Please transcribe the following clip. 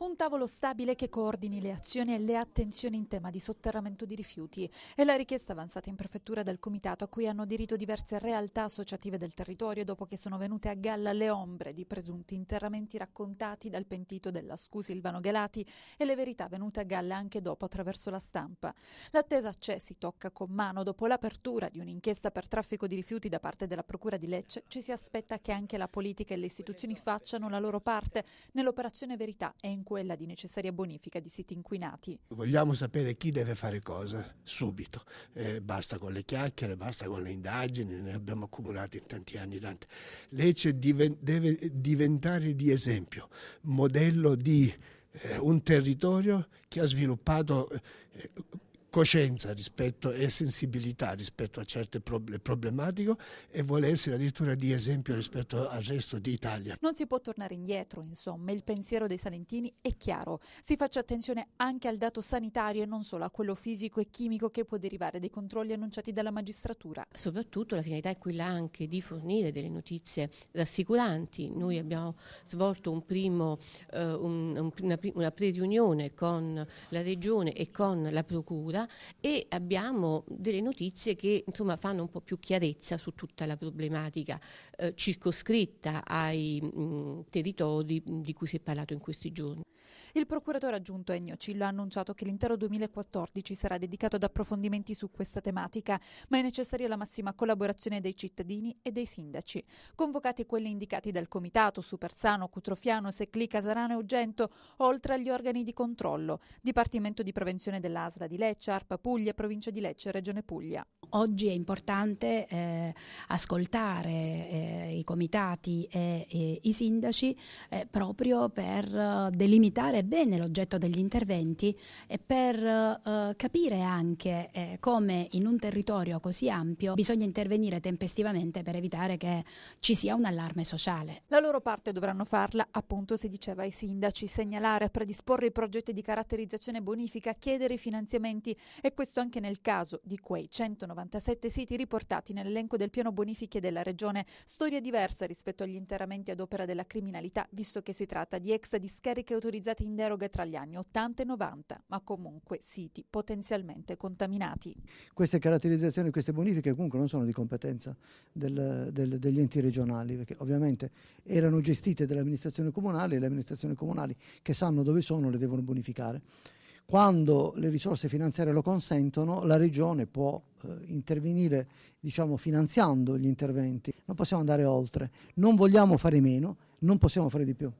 Un tavolo stabile che coordini le azioni e le attenzioni in tema di sotterramento di rifiuti è la richiesta avanzata in prefettura dal comitato a cui hanno diritto diverse realtà associative del territorio dopo che sono venute a galla le ombre di presunti interramenti raccontati dal pentito della SCU Silvano Gelati e le verità venute a galla anche dopo attraverso la stampa. L'attesa c'è, si tocca con mano. Dopo l'apertura di un'inchiesta per traffico di rifiuti da parte della Procura di Lecce, ci si aspetta che anche la politica e le istituzioni facciano la loro parte nell'operazione verità e in quella di necessaria bonifica di siti inquinati. Vogliamo sapere chi deve fare cosa subito, eh, basta con le chiacchiere, basta con le indagini, ne abbiamo accumulate in tanti anni tante. Lecce diven- deve diventare di esempio, modello di eh, un territorio che ha sviluppato eh, coscienza rispetto, e sensibilità rispetto a certe problematiche e vuole essere addirittura di esempio rispetto al resto d'Italia. Non si può tornare indietro, insomma, il pensiero dei salentini è chiaro. Si faccia attenzione anche al dato sanitario e non solo a quello fisico e chimico che può derivare dai controlli annunciati dalla magistratura. Soprattutto la finalità è quella anche di fornire delle notizie rassicuranti. Noi abbiamo svolto un primo, eh, un, una, una pre-riunione con la Regione e con la Procura strada e abbiamo delle notizie che insomma, fanno un po' più chiarezza su tutta la problematica eh, circoscritta ai mh, territori di cui si è parlato in questi giorni. Il procuratore aggiunto Ennio Cillo ha annunciato che l'intero 2014 sarà dedicato ad approfondimenti su questa tematica, ma è necessaria la massima collaborazione dei cittadini e dei sindaci. Convocati quelli indicati dal Comitato, Supersano, Cutrofiano, Secli, Casarano e Ugento, oltre agli organi di controllo, Dipartimento di Prevenzione dell'ASLA di Lecce, ARPA Puglia, Provincia di Lecce Regione Puglia. Oggi è importante eh, ascoltare eh, i comitati e, e i sindaci eh, proprio per eh, delimitare bene l'oggetto degli interventi e per eh, capire anche eh, come in un territorio così ampio bisogna intervenire tempestivamente per evitare che ci sia un allarme sociale. La loro parte dovranno farla, appunto si diceva ai sindaci, segnalare, predisporre i progetti di caratterizzazione bonifica, chiedere i finanziamenti e questo anche nel caso di quei 190 97 siti riportati nell'elenco del piano bonifiche della regione, storia diversa rispetto agli interramenti ad opera della criminalità, visto che si tratta di ex discariche autorizzate in deroga tra gli anni 80 e 90, ma comunque siti potenzialmente contaminati. Queste caratterizzazioni, queste bonifiche comunque non sono di competenza del, del, degli enti regionali, perché ovviamente erano gestite dalle amministrazioni comunali e le amministrazioni comunali che sanno dove sono le devono bonificare. Quando le risorse finanziarie lo consentono, la Regione può eh, intervenire diciamo, finanziando gli interventi. Non possiamo andare oltre, non vogliamo fare meno, non possiamo fare di più.